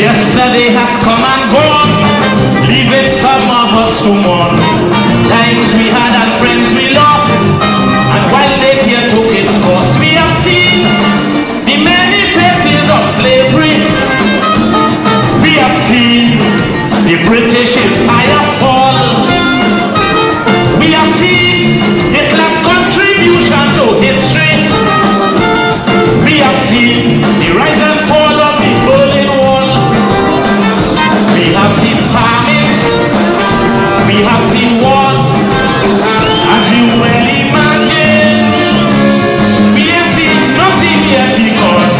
Yesterday has come and gone. Leave it summer, what's tomorrow? Times we had seen famine, we have seen wars, as you well imagine. We have seen nothing yet because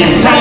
in time.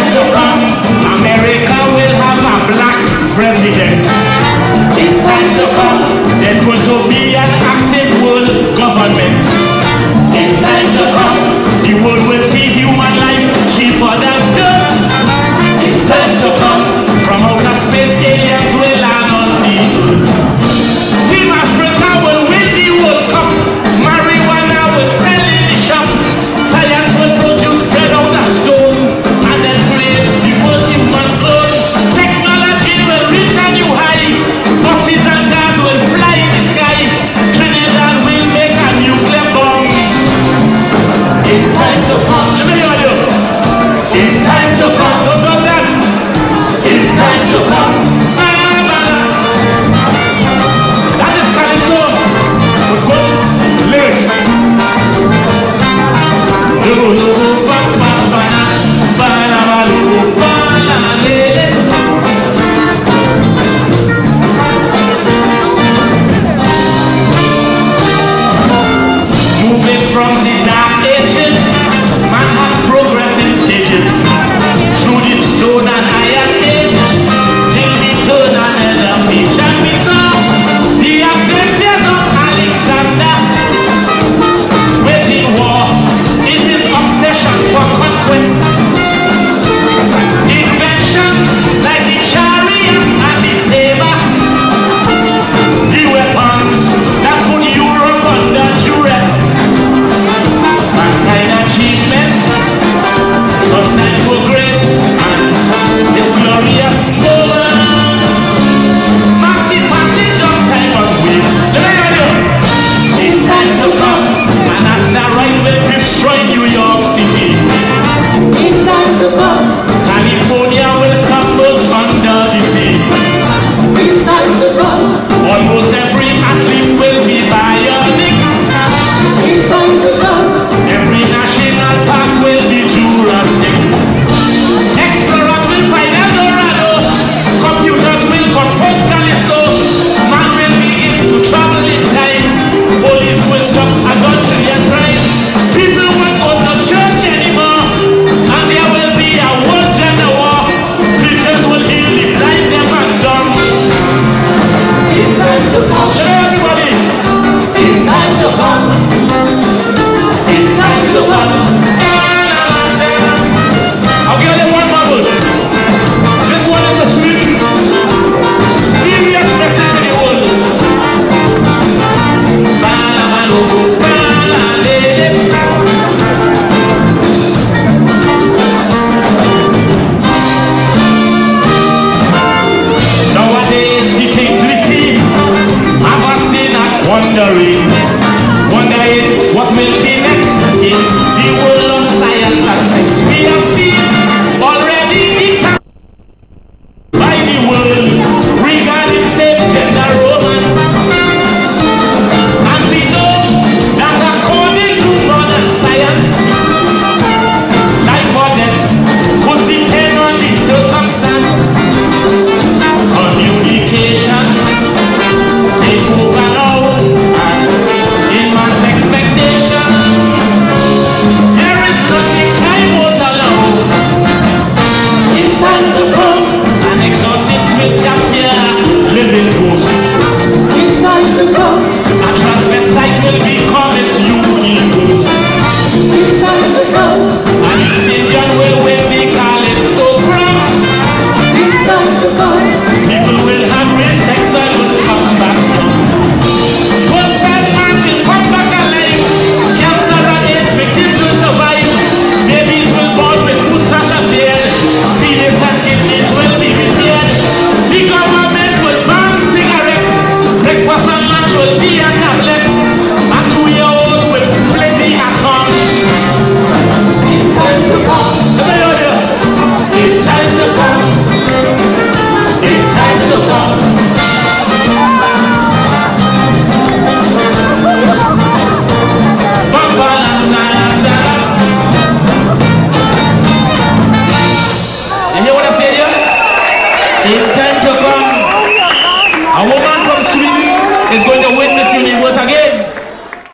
You.